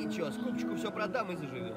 ничего, скупочку все продам и заживем.